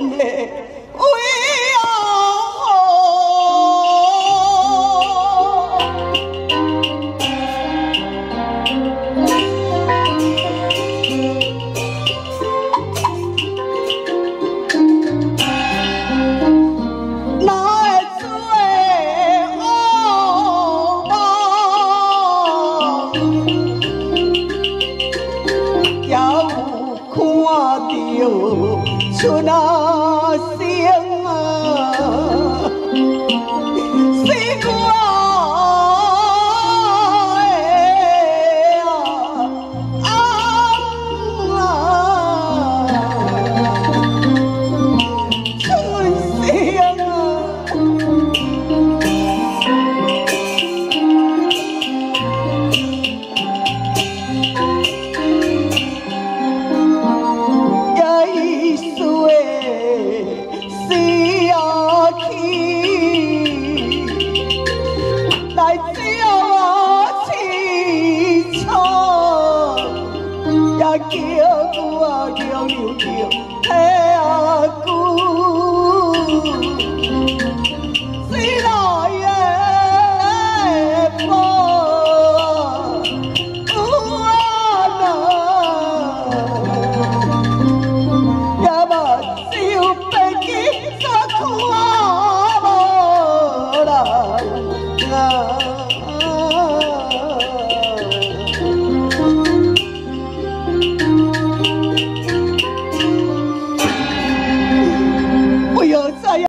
Lord. बाकियों सुना 叫啊叫，牛叫。